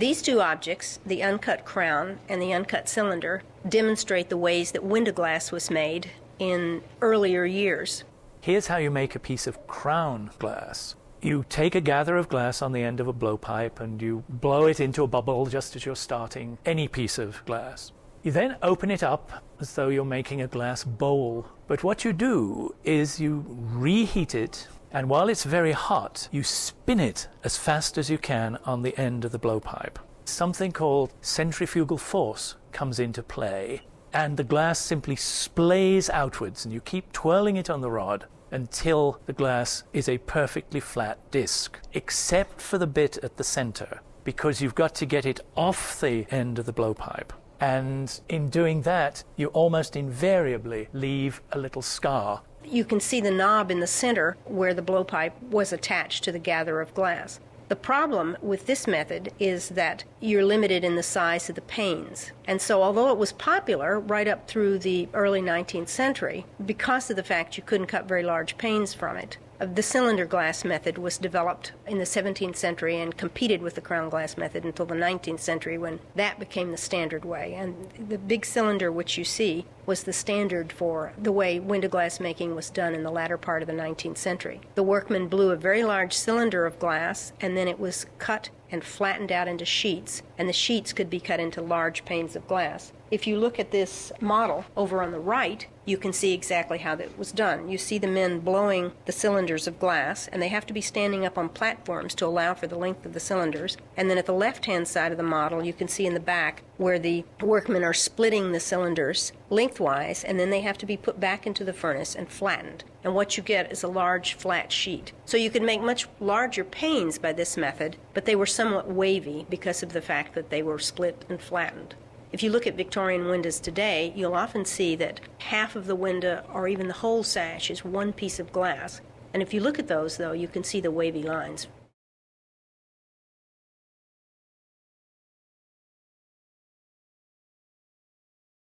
These two objects, the uncut crown and the uncut cylinder, demonstrate the ways that window glass was made in earlier years. Here's how you make a piece of crown glass. You take a gather of glass on the end of a blowpipe and you blow it into a bubble just as you're starting any piece of glass. You then open it up as though you're making a glass bowl. But what you do is you reheat it, and while it's very hot, you spin it as fast as you can on the end of the blowpipe. Something called centrifugal force comes into play, and the glass simply splays outwards, and you keep twirling it on the rod until the glass is a perfectly flat disc, except for the bit at the center, because you've got to get it off the end of the blowpipe. And in doing that, you almost invariably leave a little scar. You can see the knob in the center where the blowpipe was attached to the gather of glass. The problem with this method is that you're limited in the size of the panes. And so, although it was popular right up through the early 19th century, because of the fact you couldn't cut very large panes from it, the cylinder glass method was developed in the 17th century and competed with the crown glass method until the 19th century when that became the standard way. And the big cylinder which you see was the standard for the way window glass making was done in the latter part of the 19th century. The workman blew a very large cylinder of glass and then it was cut and flattened out into sheets, and the sheets could be cut into large panes of glass. If you look at this model over on the right, you can see exactly how that was done. You see the men blowing the cylinders of glass, and they have to be standing up on platforms to allow for the length of the cylinders. And then at the left hand side of the model, you can see in the back where the workmen are splitting the cylinders lengthwise, and then they have to be put back into the furnace and flattened. And what you get is a large flat sheet. So you could make much larger panes by this method, but they were somewhat wavy because of the fact that they were split and flattened. If you look at Victorian windows today, you'll often see that half of the window or even the whole sash is one piece of glass. And if you look at those, though, you can see the wavy lines